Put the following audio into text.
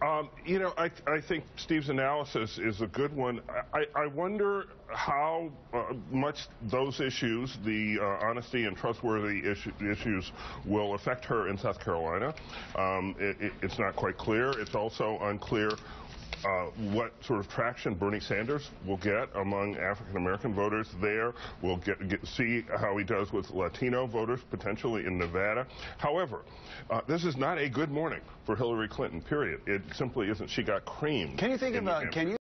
Um, you know, I, I think Steve's analysis is a good one. I, I wonder how uh, much those issues, the uh, honesty and trustworthy issue, issues, will affect her in South Carolina. Um, it, it, it's not quite clear. It's also unclear uh, what sort of traction Bernie Sanders will get among African American voters there. We'll get, get, see how he does with Latino voters potentially in Nevada. However, uh, this is not a good morning for Hillary Clinton. Period. It simply isn't. She got creamed. Can you think about? Can you?